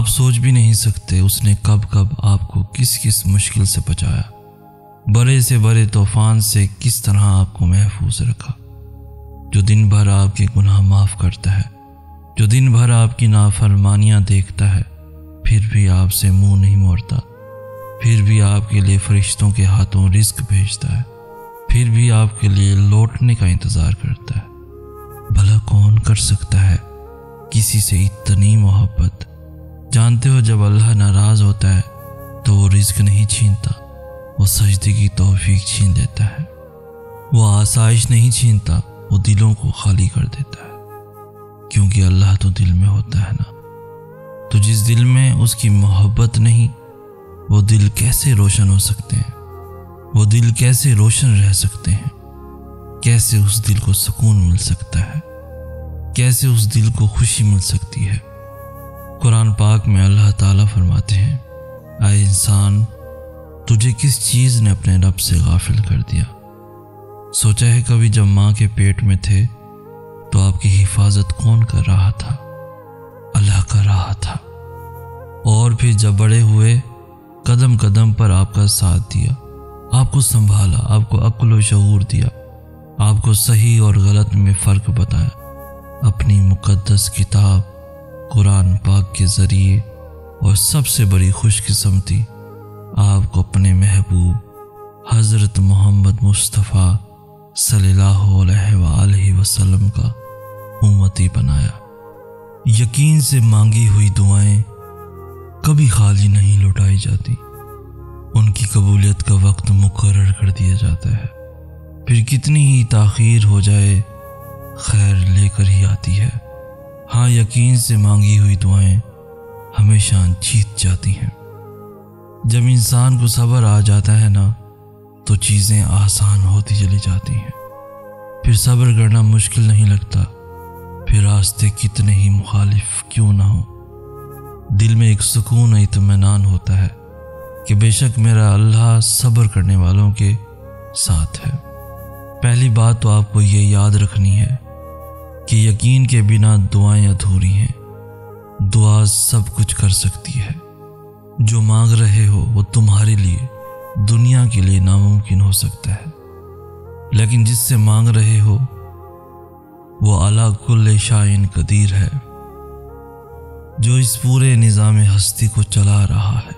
आप सोच भी नहीं सकते उसने कब कब आपको किस किस मुश्किल से बचाया। बड़े से बड़े तूफ़ान से किस तरह आपको महफूज रखा। जो दिन भर आपके गुनाह माफ़ करता है, जो दिन भर आपकी नाफरमानियाँ देखता है, फिर भी आपसे मुँह नहीं मोड़ता। फिर भी आपके लिए फरिश्तों के हाथों रिस्क भेजता है। फिर भी आपके लिए लौटने का इंतज़ार करता है। भला कौन कर सकता है किसी से इतनी मोहब्बत? जानते हो, जब अल्लाह नाराज़ होता है तो वो रिस्क नहीं छीनता। वो सजदे की तोफीक छीन लेता है। वो आसाइश नहीं छीनता, वो दिलों को खाली कर देता है। क्योंकि अल्लाह तो दिल में होता है ना। तो जिस दिल में उसकी मोहब्बत नहीं, वो दिल कैसे रोशन हो सकते हैं? वो दिल कैसे रोशन रह सकते हैं? कैसे उस दिल को सुकून मिल सकता है? कैसे उस दिल को खुशी मिल सकती है? कुरान पाक में अल्लाह ताला फरमाते हैं आए इंसान, तुझे किस चीज़ ने अपने रब से गाफिल कर दिया? सोचा है कभी जब माँ के पेट में थे तो आपकी हिफाजत कौन कर रहा था? अल्लाह कर रहा था। और फिर जब बड़े हुए कदम कदम पर आपका साथ दिया, आपको संभाला, आपको अक्ल शूर दिया, आपको सही और गलत में फ़र्क बताया। अपनी मुकद्दस किताब कुरान पाक के ज़रिए और सबसे बड़ी खुशकिस्मती आपको अपने महबूब हज़रत मोहम्मद मुस्तफ़ा सल्लल्लाहु अलैहि वसल्लम का उम्मती बनाया। यकीन से मांगी हुई दुआएँ कभी खाली नहीं लौटाई जाती। उनकी कबूलियत का वक्त मुकर कर दिया जाता है। फिर कितनी ही ताखीर हो जाए, खैर लेकर ही आती है। हाँ यकीन से मांगी हुई दुआएँ हमेशा जीत जाती हैं। जब इंसान को सब्र आ जाता है ना तो चीज़ें आसान होती चली जाती हैं। फिर सब्र करना मुश्किल नहीं लगता। फिर रास्ते कितने ही मुखालिफ क्यों ना हो। दिल में एक सुकून इतमान होता है कि बेशक मेरा अल्लाह सब्र करने वालों के साथ है। पहली बात तो आपको ये याद रखनी है कि यकीन के बिना दुआएँ अधूरी हैं। दुआ सब कुछ कर सकती है। जो मांग रहे हो वो तुम्हारे लिए, दुनिया के लिए नामुमकिन हो सकता है। लेकिन जिससे मांग रहे हो, वो अला कुल शाइन कदीर है, जो इस पूरे निज़ाम हस्ती को चला रहा है,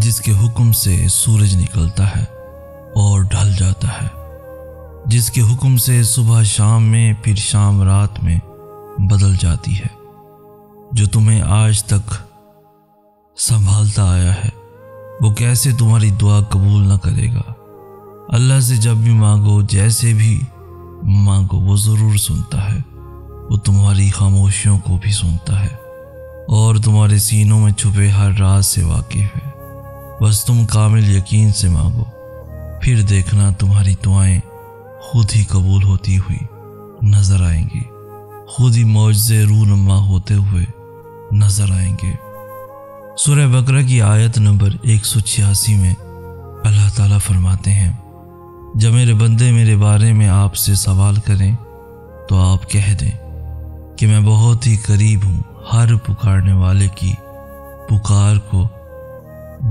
जिसके हुक्म से सूरज निकलता है और ढल जाता है। जिसके हुक्म से सुबह शाम में, फिर शाम रात में बदल जाती है, जो तुम्हें आज तक संभालता आया है। वो कैसे तुम्हारी दुआ कबूल ना करेगा? अल्लाह से जब भी मांगो, जैसे भी मांगो, वो ज़रूर सुनता है। वो तुम्हारी खामोशियों को भी सुनता है, और तुम्हारे सीनों में छुपे हर राज से वाकिफ है। बस तुम कामिल यकीन से मांगो, फिर देखना तुम्हारी दुआएँ खुद ही कबूल होती हुई नज़र आएँगी। खुद ही मौजे रूनमा होते हुए नज़र आएँगे। सूर्य बकरा की आयत नंबर एक सौ छियासी में अल्लाह ताला फरमाते हैं, जब मेरे बंदे मेरे बारे में आपसे सवाल करें तो आप कह दें कि मैं बहुत ही करीब हूँ हर पुकारने वाले की पुकार को।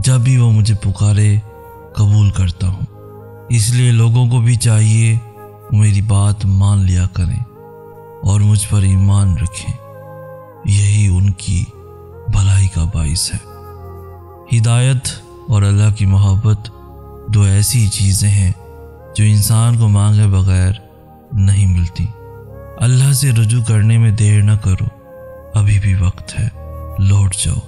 जब भी वो मुझे पुकारे, कबूल करता हूँ। इसलिए लोगों को भी चाहिए मेरी बात मान लिया करें और मुझ पर ईमान रखें। यही उनकी भलाई का बाइस है। हिदायत और अल्लाह की मोहब्बत दो ऐसी चीज़ें हैं जो इंसान को मांगे बगैर नहीं मिलती। अल्लाह से रजू करने में देर न करो। अभी भी वक्त है, लौट जाओ,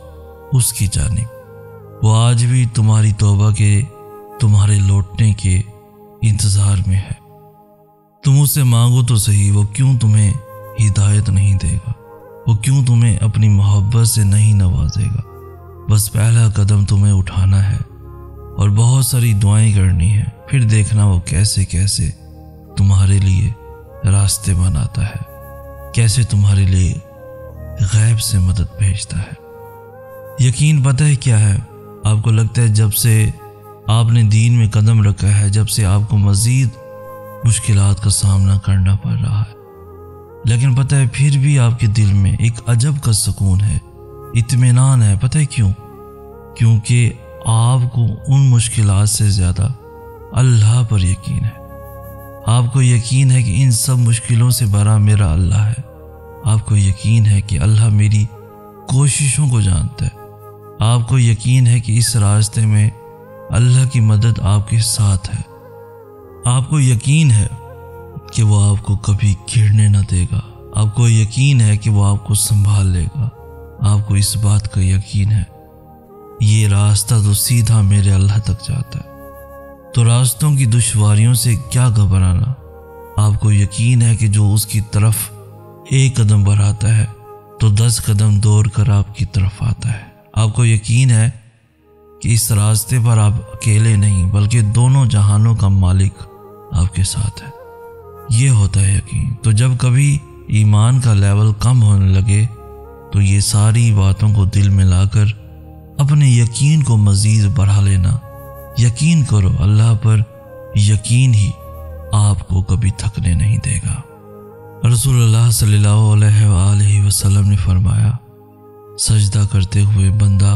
उसकी जानब। वो आज भी तुम्हारी तोबा के तुम्हारे लौटने के इंतज़ार में है। तुम उससे मांगो तो सही, वो क्यों तुम्हें हिदायत नहीं देगा? वो क्यों तुम्हें अपनी मोहब्बत से नहीं नवाजेगा? बस पहला कदम तुम्हें उठाना है और बहुत सारी दुआएँ करनी है। फिर देखना वो कैसे कैसे तुम्हारे लिए रास्ते बनाता है। कैसे तुम्हारे लिए गैब से मदद भेजता है। यकीन पता है क्या है? आपको लगता है जब से आपने दीन में कदम रखा है जब से आपको मज़ीद मुश्किल का सामना करना पड़ रहा है। लेकिन पता है, फिर भी आपके दिल में एक अजब का सुकून है इतमान है। पता है क्यों? क्योंकि आपको उन मुश्किल से ज़्यादा अल्लाह पर यकीन है। आपको यकीन है कि इन सब मुश्किलों से बड़ा मेरा अल्लाह है। आपको यकीन है कि अल्लाह मेरी कोशिशों को जानता है। आपको यकीन है कि इस रास्ते में अल्लाह की मदद आपके साथ है। आपको यकीन है कि वो आपको कभी गिरने ना देगा। आपको यकीन है कि वो आपको संभाल लेगा। आपको इस बात का यकीन है। ये रास्ता तो सीधा मेरे अल्लाह तक जाता है। तो रास्तों की दुश्वारियों से क्या घबराना? आपको यकीन है कि जो उसकी तरफ़ एक कदम बढ़ाता है तो दस कदम दौड़ कर आपकी तरफ़ आता है। आपको यकीन है कि इस रास्ते पर आप अकेले नहीं, बल्कि दोनों जहानों का मालिक आपके साथ है। ये होता है यकीन। तो जब कभी ईमान का लेवल कम होने लगे तो ये सारी बातों को दिल में लाकर अपने यकीन को मज़ीद बढ़ा लेना। यकीन करो, अल्लाह पर यकीन ही आपको कभी थकने नहीं देगा। रसूलुल्लाह सल्लल्लाहु अलैहि वसल्लम ने फरमाया, सजदा करते हुए बंदा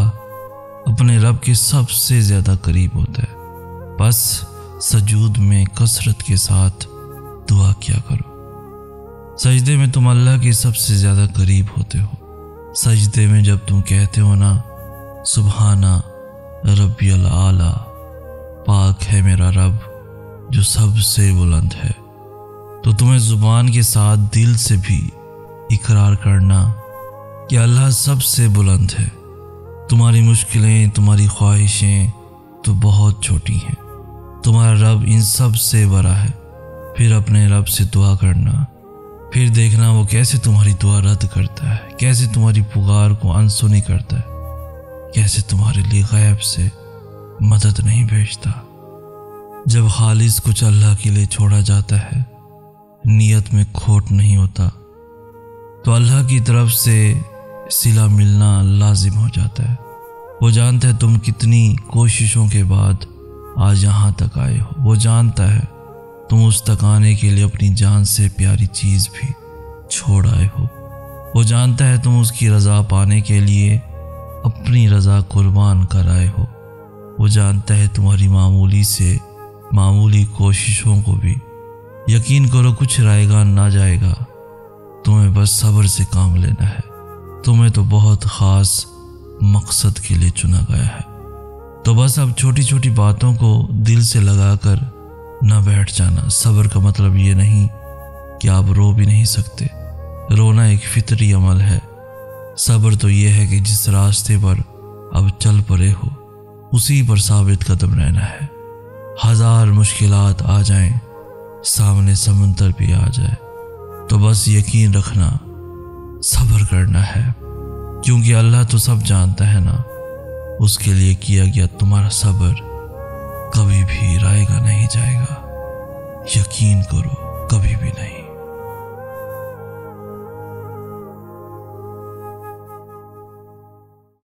अपने रब के सबसे ज़्यादा करीब होता है। बस सजूद में कसरत के साथ दुआ किया करो। सजदे में तुम अल्लाह के सबसे ज़्यादा करीब होते हो। सजदे में जब तुम कहते हो ना सुबहाना रबी आला, पाक है मेरा रब, जो सबसे बुलंद है तो तुम्हें ज़ुबान के साथ दिल से भी इकरार करना कि अल्लाह सबसे बुलंद है। तुम्हारी मुश्किलें, तुम्हारी ख्वाहिशें तो बहुत छोटी हैं। तुम्हारा रब इन सबसे बड़ा है। फिर अपने रब से दुआ करना। फिर देखना वो कैसे तुम्हारी दुआ रद्द करता है। कैसे तुम्हारी पुकार को अनसुनी करता है। कैसे तुम्हारे लिए गैब से मदद नहीं भेजता। जब खालिज कुछ अल्लाह के लिए छोड़ा जाता है, नीयत में खोट नहीं होता। तो अल्लाह की तरफ़ से सिला मिलना लाजिम हो जाता है। वो जानता है तुम कितनी कोशिशों के बाद आज यहाँ तक आए हो। वो जानता है तुम उस तक आने के लिए अपनी जान से प्यारी चीज़ भी छोड़ आए हो। वो जानता है तुम उसकी रज़ा पाने के लिए अपनी रज़ा कुर्बान कर आए हो। वो जानता है तुम्हारी मामूली से मामूली कोशिशों को भी यकीन करो कुछ रायगा ना जाएगा। तुम्हें बस सब्र से काम लेना है। तुम्हें तो बहुत ख़ास मकसद के लिए चुना गया है। तो बस अब छोटी छोटी बातों को दिल से लगाकर न बैठ जाना। सब्र का मतलब ये नहीं कि आप रो भी नहीं सकते। रोना एक फितरी अमल है। सब्र तो ये है कि जिस रास्ते पर अब चल पड़े हो उसी पर साबित कदम रहना है। हज़ार मुश्किलात आ जाएँ, सामने समंदर भी आ जाए। तो बस यकीन रखना सब्र करना है। क्योंकि अल्लाह तो सब जानता है ना। उसके लिए किया गया तुम्हारा सब्र कभी भी रायगा नहीं जाएगा। यकीन करो, कभी भी नहीं।